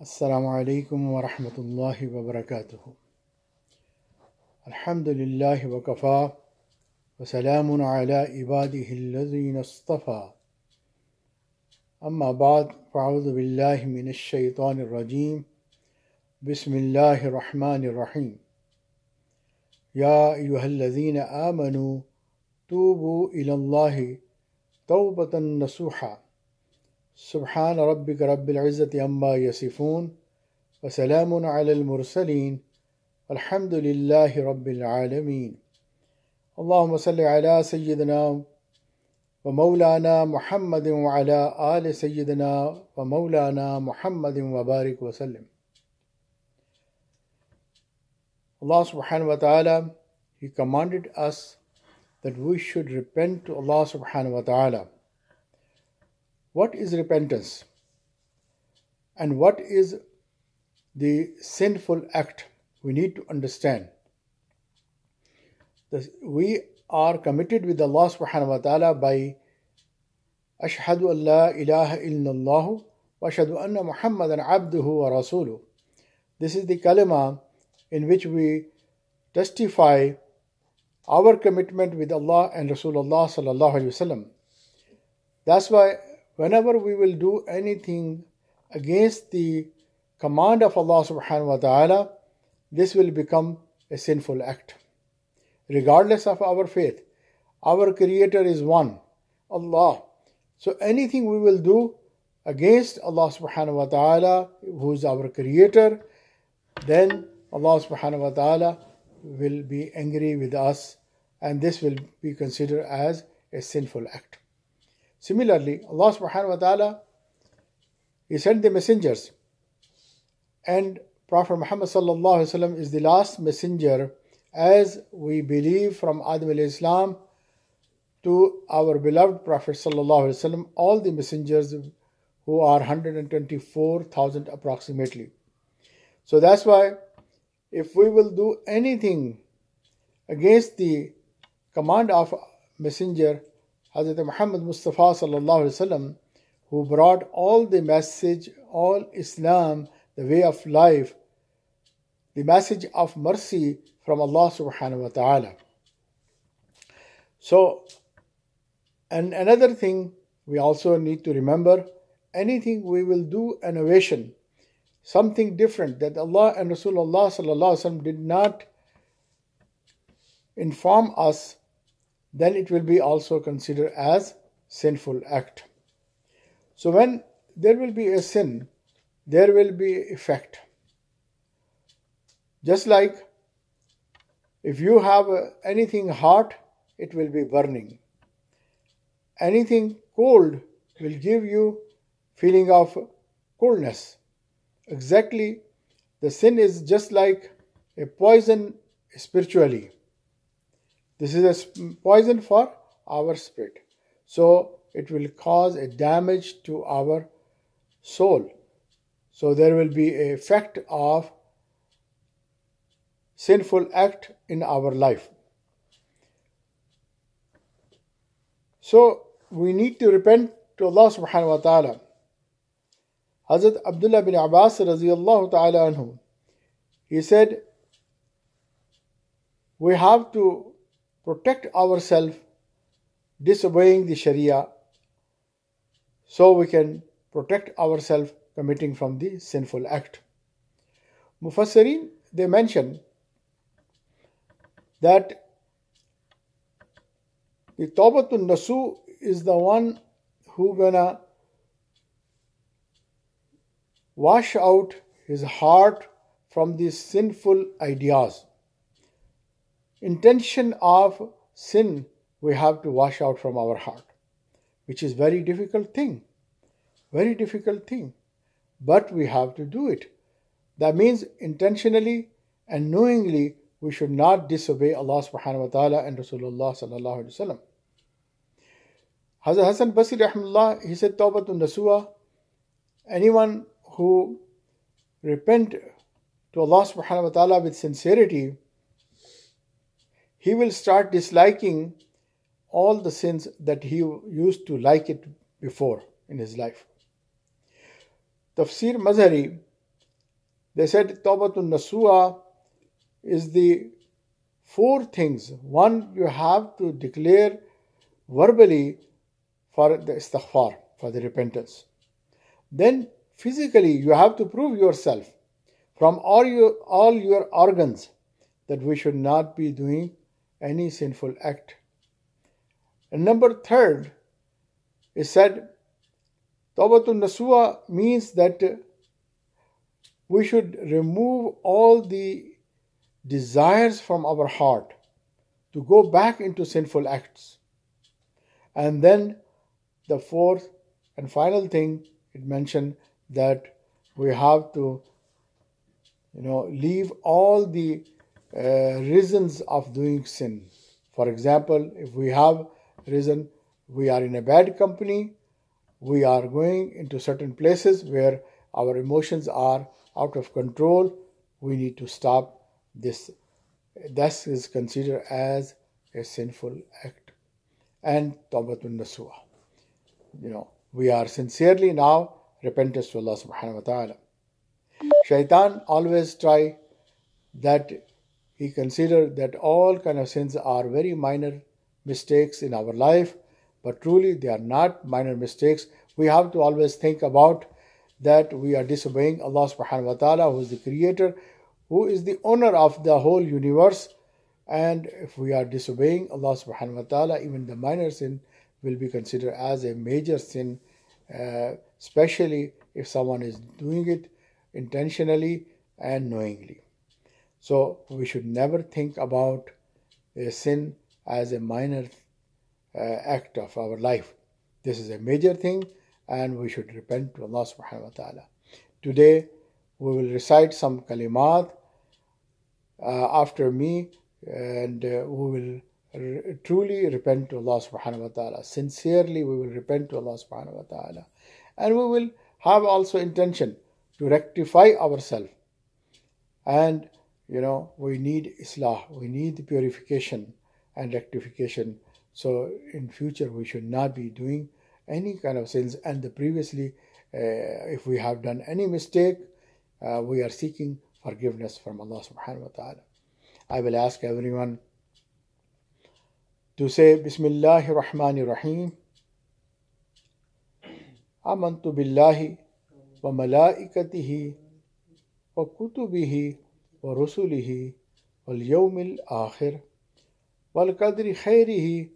السلام علیکم ورحمۃ اللہ وبرکاتہ۔ الحمد للہ وقفا وسلام علی عباده الذین اصطفى اما بعد، فاعوذ باللہ من الشیطان الرجیم۔ بسم اللہ الرحمن الرحیم۔ یا ایہا الذین آمنوا توبوا الی اللہ توبتا نصوحا۔ سبحان ربك رب العزة عما يصفون وسلام على المرسلين الحمد لله رب العالمين. اللهم صل على سيدنا ومولانا محمد وعلى آل سيدنا ومولانا محمد وبارك وسلم. Allah subhanahu wa ta'ala He commanded us that we should repent to Allah subhanahu wa ta'ala what is repentance? And what is the sinful act? We need to understand. We are committed with Allah subhanahu wa ta'ala by Ashhadu an la ilaha illallah wa ashhadu anna Muhammadan abduhu wa rasuluh. This is the kalima in which we testify our commitment with Allah and Rasulullah sallallahu alaihi wasallam. That's why whenever we will do anything against the command of Allah subhanahu wa ta'ala, this will become a sinful act. Regardless of our faith, our Creator is one, Allah. So anything we will do against Allah subhanahu wa ta'ala, who is our Creator, then Allah subhanahu wa ta'ala will be angry with us and this will be considered as a sinful act. Similarly, Allah subhanahu wa ta'ala He sent the messengers and Prophet Muhammad sallallahu wasallam is the last messenger as we believe from Adam salam to our beloved Prophet sallallahu alaihi wasallam all the messengers who are 124,000 approximately. So that's why if we will do anything against the command of messenger Hazrat Muhammad Mustafa sallallahu alaihi wasallam, who brought all the message, all Islam, the way of life, the message of mercy from Allah subhanahu wa ta'ala. So, and another thing we also need to remember anything we will do innovation, something different that Allah and Rasulullah sallallahu alaihi wasallam did not inform us then it will be also considered as sinful act. So when there will be a sin, there will be effect. Just like if you have anything hot, it will be burning. Anything cold will give you feeling of coldness. Exactly, the sin is just like a poison spiritually. This is a poison for our spirit. So it will cause a damage to our soul. So there will be a effect of sinful act in our life. So we need to repent to Allah subhanahu wa ta'ala. Hazrat Abdullah bin Abbas radiallahu ta'ala anhu, he said, we have to protect ourselves disobeying the Sharia so we can protect ourselves committing from the sinful act. Mufassirin they mention that the Tawbatun Nasu is the one who gonna wash out his heart from these sinful ideas intention of sin we have to wash out from our heart which is very difficult thing very difficult thing. But we have to do it. That means intentionally and knowingly we should not disobey Allah subhanahu wa ta'ala and Rasulullah sallallahu alaihi wasallam. Hazrat Hassan Basri rahmatullah he said tawbatun nasuha. Anyone who repent to Allah subhanahu wa ta'ala with sincerity he will start disliking all the sins that he used to like it before in his life. Tafsir Mazhari, They said Tawbatun Nasuha is the four things. One, you have to declare verbally for the istighfar, for the repentance. Then physically you have to prove yourself from all your all your organs that we should not be doing any sinful act. And number third is said Tawbatun Nasuha means that we should remove all the desires from our heart to go back into sinful acts. And then the fourth and final thing it mentioned that we have to you know leave all the uh, reasons of doing sin. For example if we have reason we are in a bad company we are going into certain places where our emotions are out of control we need to stop this. This is considered as a sinful act. And tawbatun nasuha you know we are sincerely now repentance to Allah subhanahu wa ta'ala. Shaitan always try that he considered that all kind of sins are very minor mistakes in our life but truly they are not minor mistakes. We have to always think about that we are disobeying Allah subhanahu wa ta'ala who is the creator who is the owner of the whole universe. And if we are disobeying Allah subhanahu wa ta'ala even the minor sin will be considered as a major sin uh, especially if someone is doing it intentionally and knowingly so we should never think about a sin as a minor uh, act of our life this is a major thing and we should repent to Allah subhanahu wa ta'ala. Today we will recite some kalimat uh, after me and uh, we will truly repent to Allah subhanahu wa ta'ala. Sincerely we will repent to Allah subhanahu wa ta'ala. And we will have also intention to rectify ourselves. And you know, we need islah, we need purification and rectification. So in future we should not be doing any kind of sins and the previously uh, if we have done any mistake uh, we are seeking forgiveness from Allah subhanahu wa ta'ala I will ask everyone to say Bismillahir Rahmanir Rahim آمنت بالله وملائكته وكتبه ورسله واليوم الآخر والقدر خيره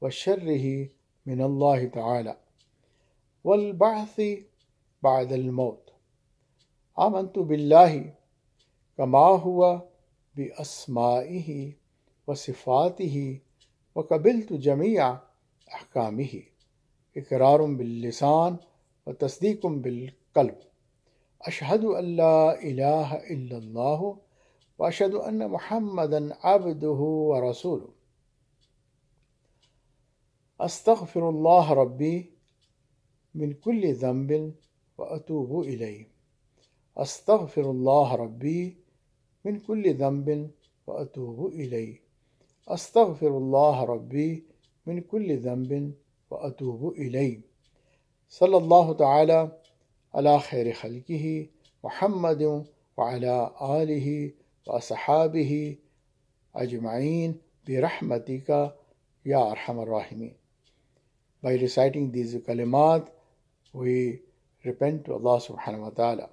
وشره من الله تعالى والبعث بعد الموت. آمنت بالله كما هو بأسمائه وصفاته وقبلت جميع أحكامه. إقرار باللسان وتصديق بالقلب. أشهد أن لا إله إلا الله وأشهد أن محمدا عبده ورسوله. أستغفر الله ربي من كل ذنب وأتوب إليه. أستغفر الله ربي من كل ذنب وأتوب إليه. أستغفر الله ربي من كل ذنب وأتوب إليه. صلى الله تعالى على خير خلقه محمد وعلى آله وأصحابه أجمعين برحمتك يا أرحم الراحمين By reciting these kalimat, we repent to Allah subhanahu wa ta'ala.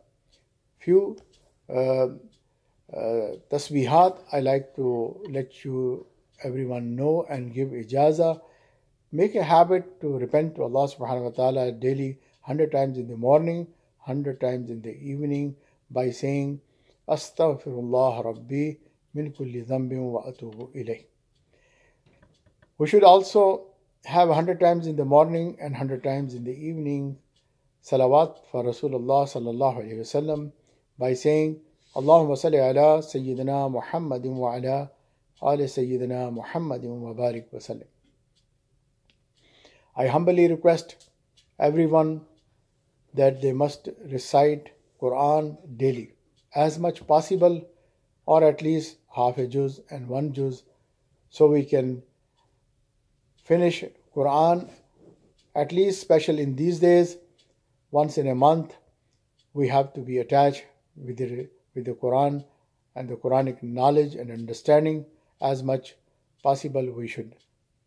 Few uh, uh, tasbihat I like to let you everyone know and give ijaza. Make a habit to repent to Allah subhanahu wa ta'ala daily, 100 times in the morning, 100 times in the evening by saying Atubu ilayh. We should also have 100 times in the morning and 100 times in the evening salawat for Rasulullah sallallahu alayhi wasallam by saying Allahumma salli ala Sayyidina Muhammadin wa ala ali Sayyidina Muhammadin wa barik wa. I humbly request everyone that they must recite Quran daily as much possible or at least half a juz and one juz so we can finish Quran at least special in these days once in a month we have to be attached with the with the Quran and the Quranic knowledge and understanding as much possible we should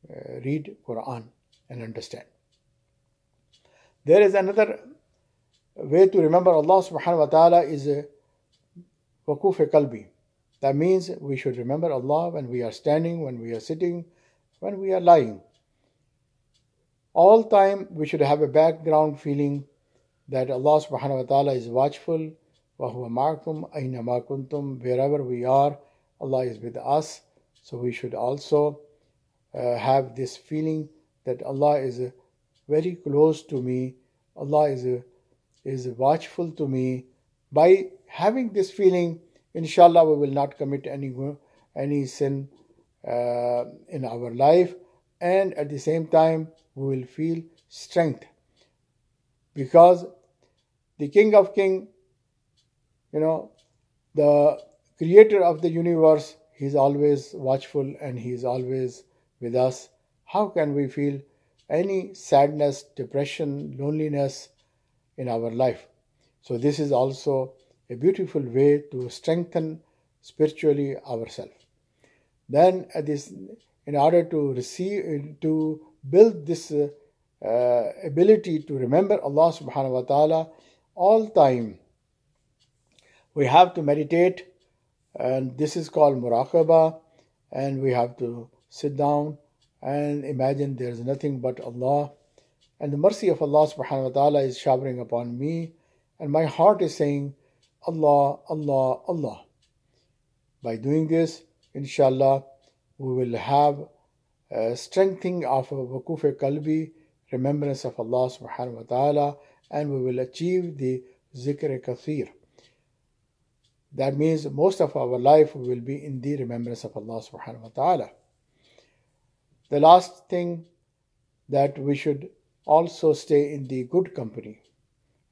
uh, read Quran and understand. There is another way to remember Allah subhanahu wa ta'ala is uh, wakuf kalbi. That means we should remember Allah when we are standing, when we are sitting, when we are lying. All time we should have a background feeling that Allah subhanahu wa ta'ala is watchful, وَهُوَ مَعَكُمْ أَيْنَمَا كُنْتُمْ Wherever we are, Allah is with us. So we should also uh, have this feeling that Allah is uh, very close to me, Allah is, uh, is watchful to me. By having this feeling, inshallah, we will not commit any, any sin uh, in our life, and at the same time, we will feel strength because the King of King, you know, the creator of the universe, he is always watchful and he is always with us. How can we feel any sadness, depression, loneliness in our life? So, this is also a beautiful way to strengthen spiritually ourselves. Then, this, in order to receive, to build this uh, uh, ability to remember Allah subhanahu wa ta'ala all time, we have to meditate, and this is called muraqabah, and we have to sit down and imagine there is nothing but Allah. And the mercy of Allah subhanahu wa ta'ala is showering upon me, and my heart is saying, Allah, Allah, Allah. By doing this, inshallah, we will have a strengthening of a wakuf kalbi, remembrance of Allah subhanahu wa ta'ala, and we will achieve the zikr kathir. That means most of our life will be in the remembrance of Allah subhanahu wa ta'ala. The last thing that we should also stay in the good company.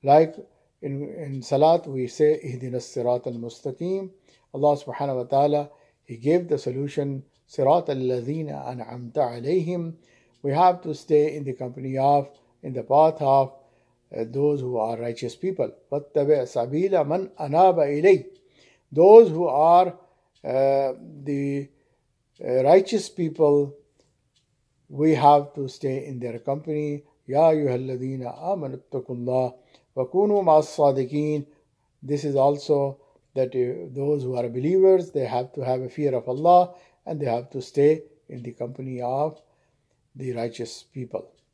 Like in, in Salat, we say, Ihdina Sirat al Mustaqim. Allah subhanahu wa ta'ala, He gave the solution, Sirat al Ladina an'amta alayhim. We have to stay in the company of, in the path of uh, those who are righteous people. وَاتَّبِعْ سَبِيلَ مَنْ أَنَابَ إِلَيْهِ Those who are uh, the uh, righteous people, we have to stay in their company. يَا أَيُّهَا الَّذِينَ آمَنُوا اتَّقُوا اللَّهَ وَكُونُوا مَعَ الصَّادِقِينَ This is also that uh, those who are believers, they have to have a fear of Allah and they have to stay in the company of the righteous people.